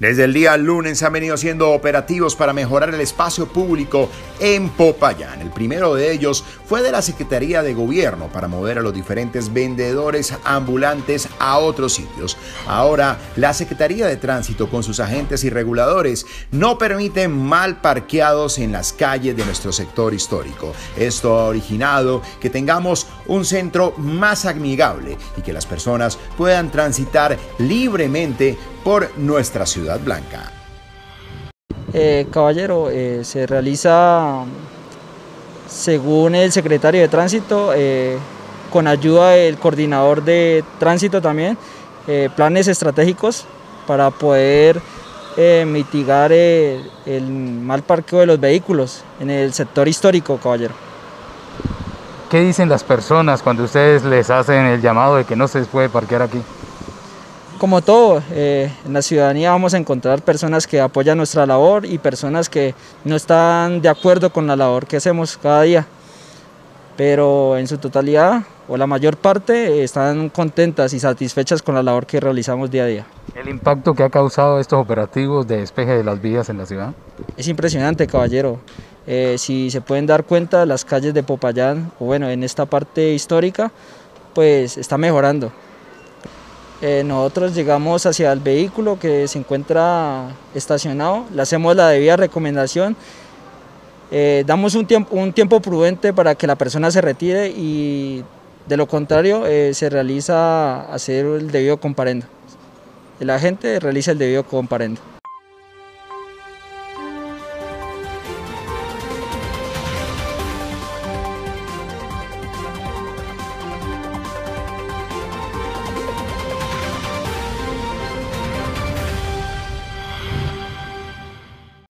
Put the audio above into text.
Desde el día lunes han venido siendo operativos para mejorar el espacio público en Popayán. El primero de ellos fue de la Secretaría de Gobierno para mover a los diferentes vendedores ambulantes a otros sitios. Ahora, la Secretaría de Tránsito con sus agentes y reguladores no permiten mal parqueados en las calles de nuestro sector histórico. Esto ha originado que tengamos un centro más amigable y que las personas puedan transitar libremente por nuestra ciudad blanca. Eh, caballero, eh, se realiza, según el secretario de tránsito, eh, con ayuda del coordinador de tránsito también, planes estratégicos para poder mitigar el mal parqueo de los vehículos en el sector histórico, caballero. ¿Qué dicen las personas cuando ustedes les hacen el llamado de que no se puede parquear aquí? Como todo, eh, en la ciudadanía vamos a encontrar personas que apoyan nuestra labor y personas que no están de acuerdo con la labor que hacemos cada día. Pero en su totalidad, o la mayor parte, están contentas y satisfechas con la labor que realizamos día a día. ¿El impacto que ha causado estos operativos de despeje de las vías en la ciudad? Es impresionante, caballero. Eh, si se pueden dar cuenta, las calles de Popayán, o bueno, en esta parte histórica, pues está mejorando. Eh, nosotros llegamos hacia el vehículo que se encuentra estacionado, le hacemos la debida recomendación, eh, damos un tiempo, un tiempo prudente para que la persona se retire y de lo contrario eh, se realiza hacer el debido comparendo. El agente realiza el debido comparendo.